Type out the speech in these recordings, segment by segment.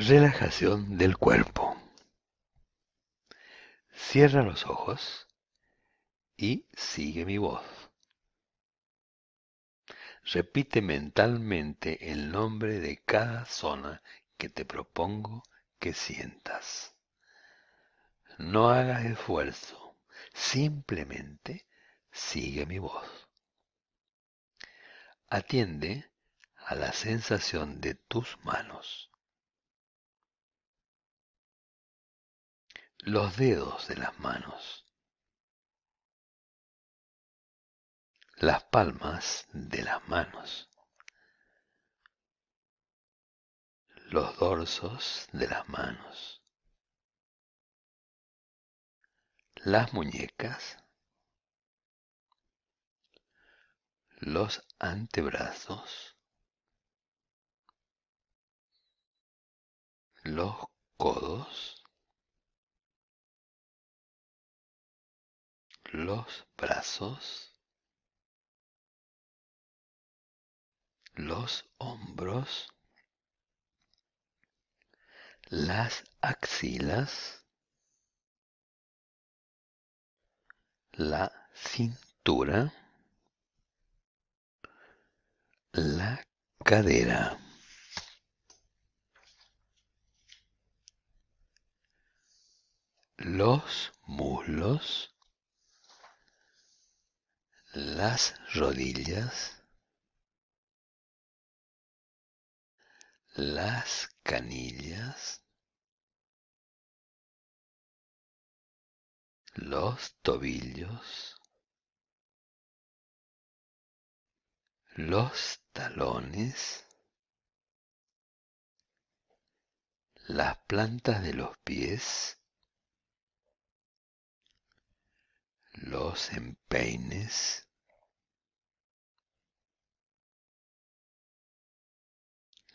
Relajación del cuerpo. Cierra los ojos y sigue mi voz. Repite mentalmente el nombre de cada zona que te propongo que sientas. No hagas esfuerzo, simplemente sigue mi voz. Atiende a la sensación de tus manos. Los dedos de las manos. Las palmas de las manos. Los dorsos de las manos. Las muñecas. Los antebrazos. Los codos. Los brazos. Los hombros. Las axilas. La cintura. La cadera. Los muslos. Las rodillas. Las canillas. Los tobillos. Los talones. Las plantas de los pies. Los empeines.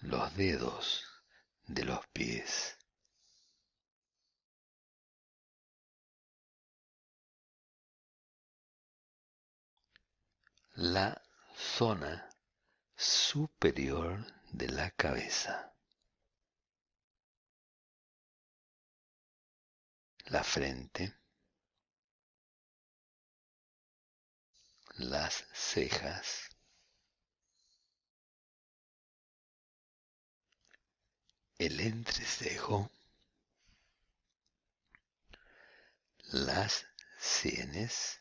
Los dedos de los pies. La zona superior de la cabeza. La frente. Las cejas. El entrecejo. Las sienes.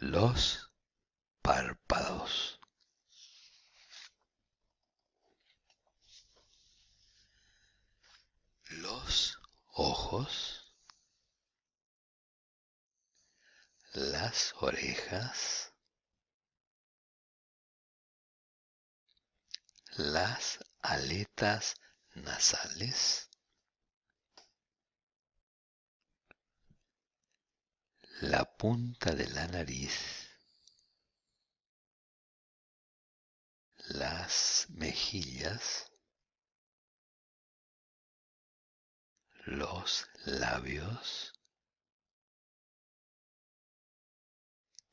Los párpados. Los ojos. Las orejas. Las aletas nasales. La punta de la nariz. Las mejillas. Los labios.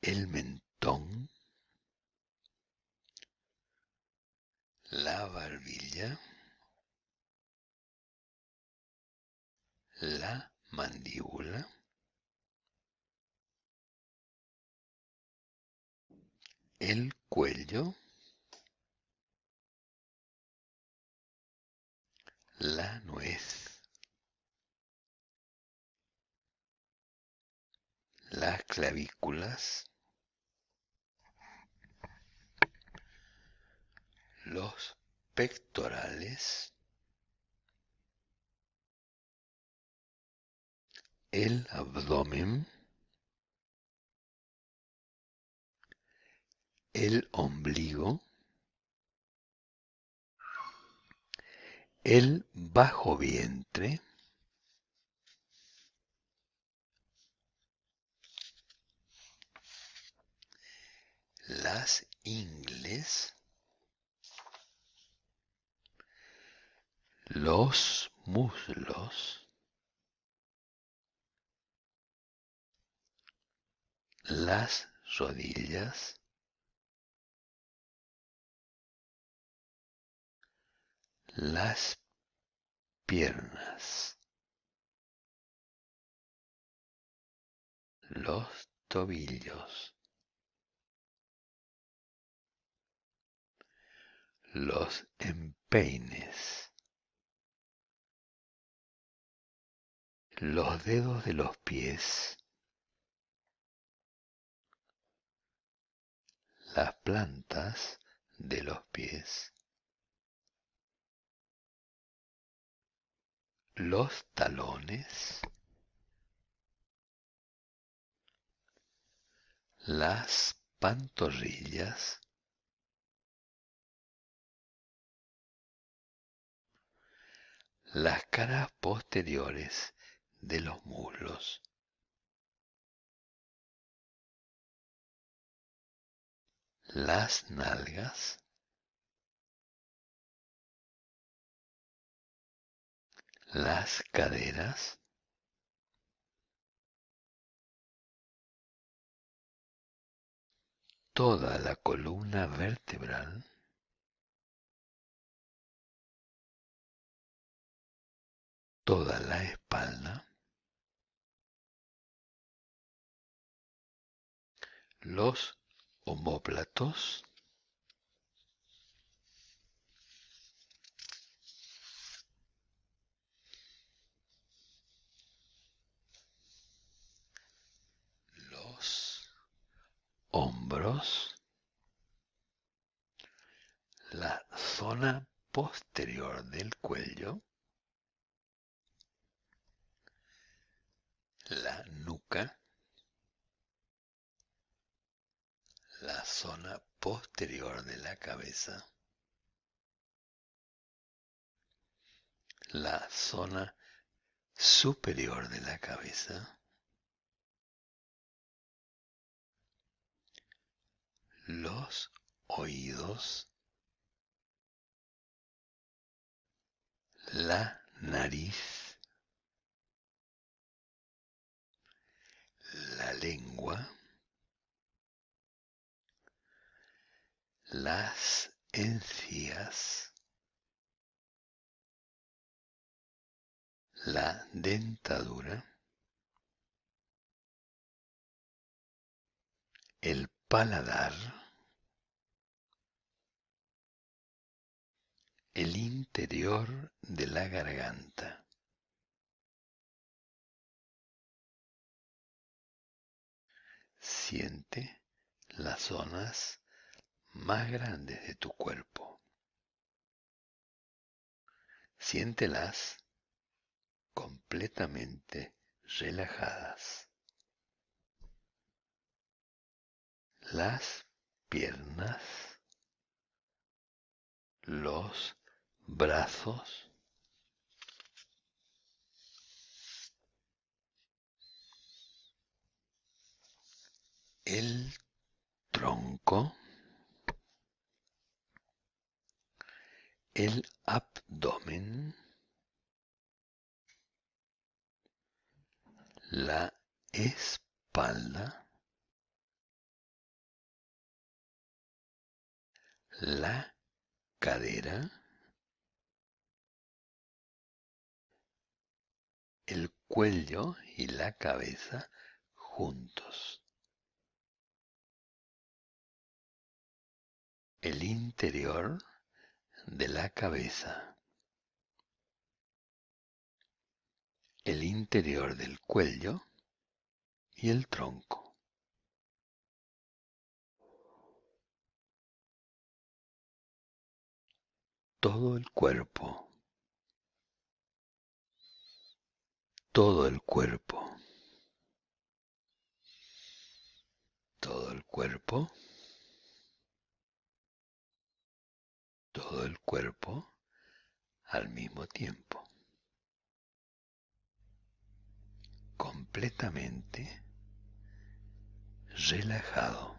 El mentón. La barbilla. La mandíbula. El cuello. La nuez. Las clavículas. Los pectorales. El abdomen. El ombligo. El bajo vientre. Las ingles. Los muslos. Las rodillas. las piernas, los tobillos, los empeines, los dedos de los pies, las plantas de los pies, los talones, las pantorrillas, las caras posteriores de los muslos, las nalgas, las caderas, toda la columna vertebral, toda la espalda, los omóplatos, los hombros, la zona posterior del cuello, la nuca, la zona posterior de la cabeza, la zona superior de la cabeza, los oídos, la nariz, la lengua, las encías, la dentadura, el paladar, el interior de la garganta. Siente las zonas más grandes de tu cuerpo. Siéntelas completamente relajadas. Las piernas, los brazos, el tronco, el abdomen, la espalda, la cadera, el cuello y la cabeza juntos. El interior de la cabeza. El interior del cuello y el tronco. Todo el cuerpo. Todo el cuerpo. Todo el cuerpo. Todo el cuerpo al mismo tiempo. Completamente relajado.